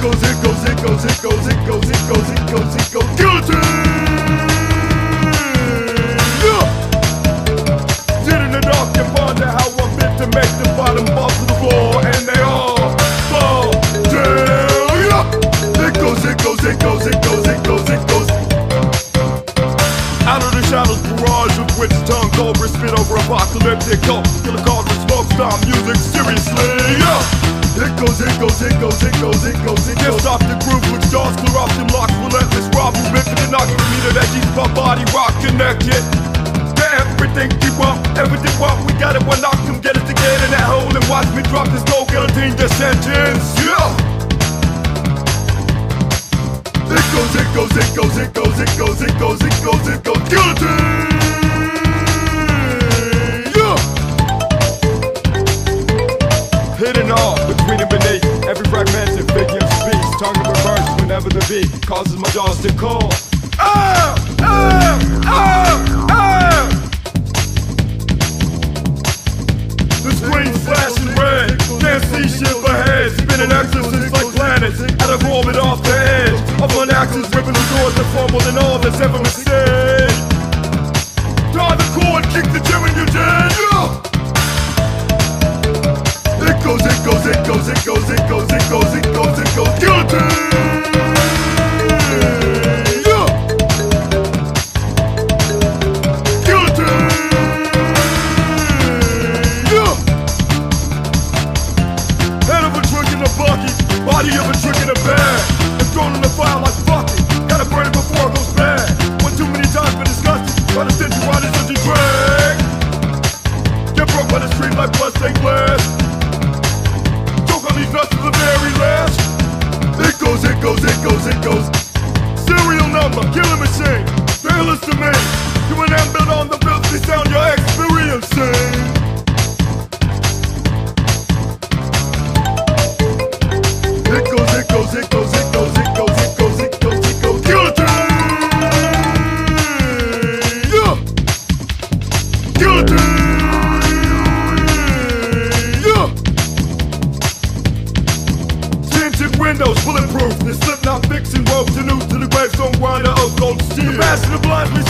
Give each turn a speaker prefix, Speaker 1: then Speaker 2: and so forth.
Speaker 1: it goes, it goes, it goes, it goes. Guillotine! Yeah! In the dark and ponder how I'm meant to make the bottom to the floor, and they all fall down. It goes, it goes, it goes. Out of the shadows, barrage of witch tongue, cobra spit over apocalyptic cult. Killer called with smoke, stop music seriously. Yeah! It goes, it goes, it goes, it goes, guillotine! Yeah! Hidden all between and beneath every fragmented figure of speech, tongue in reverse whenever the beat causes my jaws to call. Ah! Ah! Ah! Ah! The screen flashing red, can't see shit ahead. Spinning exorcists in a bucket, body of a trick in a bag. And thrown in the fire like bucket. Gotta burn it before it goes bad. One too many times been disgusted. By the stench of is such a drag. Get broke by the street like bloodstained glass. Choke on these nuts to the very last. It goes, it goes, it goes, it goes. Serial number, killing machine. Fearless to me. You an Tinted windows, bulletproof. The slip not fixing ropes and news to the gravestone grinder of gold steel. The passion of blind me